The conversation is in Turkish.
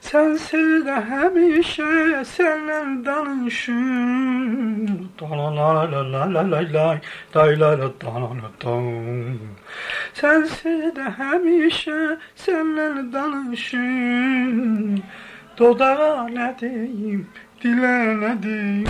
Sensiz de hemşe senlerden düşün. Sensiz de hemşe senlerden düşün. Dodağa ne diyeyim, dile ne diyeyim.